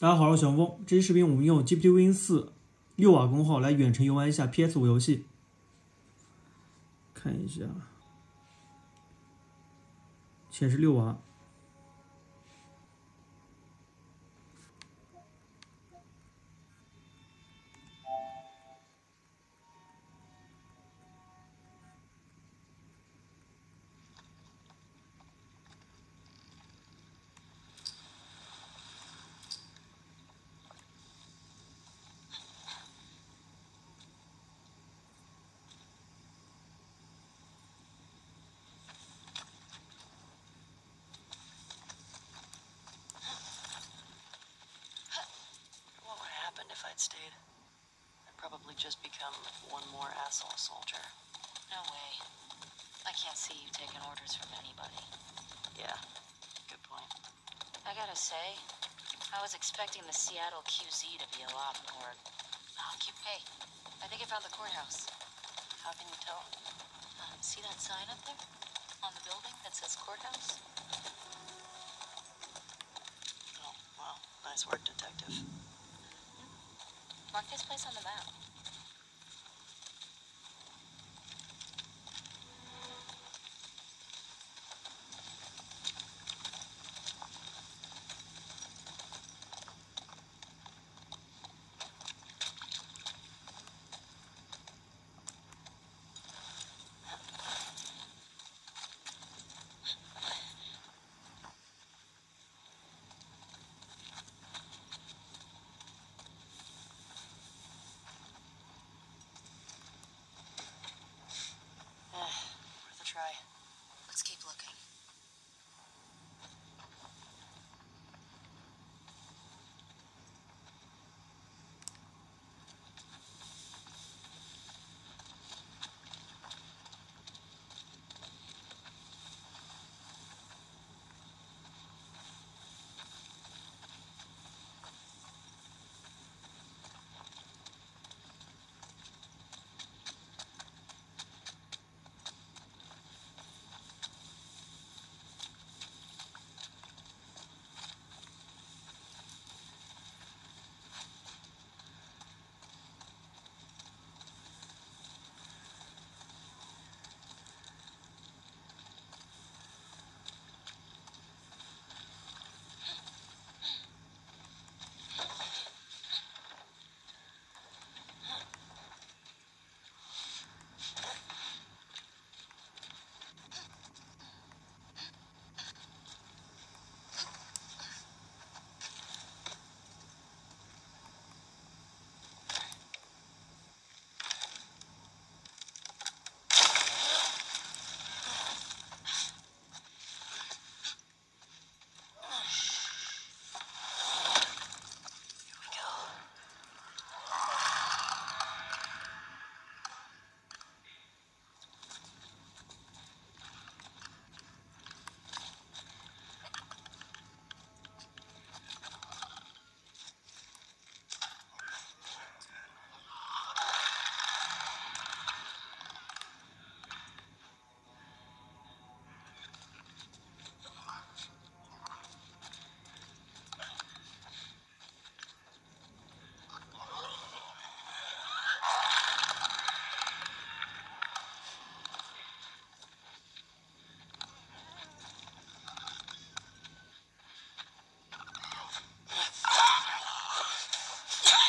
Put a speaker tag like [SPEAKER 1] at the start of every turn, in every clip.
[SPEAKER 1] 大家好，我是小峰。这期视频我们用 GPT Win 四六瓦功耗来远程游玩一下 PS 五游戏。看一下，显示六瓦。
[SPEAKER 2] I'd stayed? I'd probably just become one more asshole soldier.
[SPEAKER 3] No way. I can't see you taking orders from anybody.
[SPEAKER 2] Yeah, good point.
[SPEAKER 3] I gotta say, I was expecting the Seattle QZ to be a lot more occupied. Hey, I think I found the courthouse.
[SPEAKER 2] How can you tell?
[SPEAKER 3] Uh, see that sign up there? On the building that says courthouse?
[SPEAKER 2] Oh, well, nice work, detective.
[SPEAKER 3] Mark this place on the map.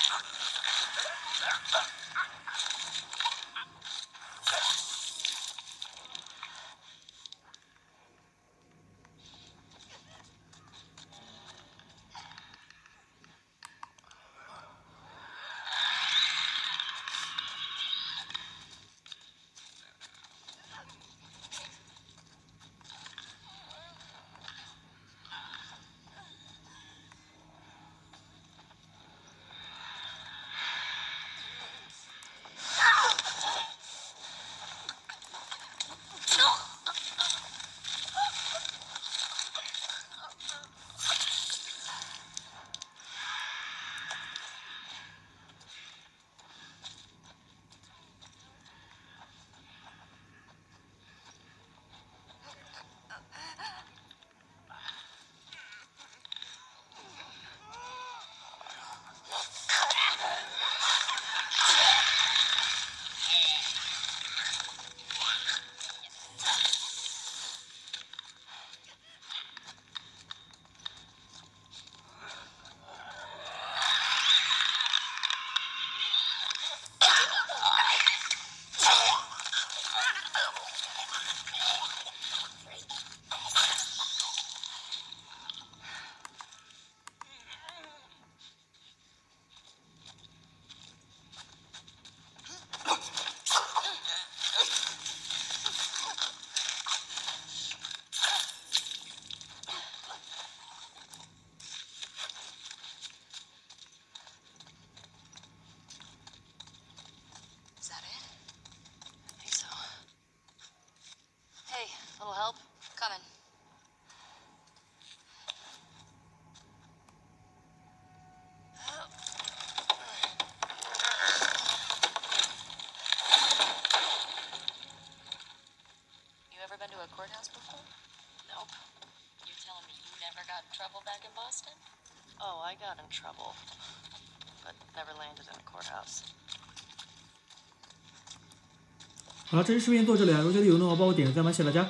[SPEAKER 3] Thank you. been to a courthouse before?
[SPEAKER 2] Nope.
[SPEAKER 3] You telling me you never got in trouble back in Boston?
[SPEAKER 2] Oh, I got in trouble, but never landed in a courthouse.
[SPEAKER 1] 好了，这期视频到这里啊，如果觉得有用的话，帮我点个赞吧，谢谢大家。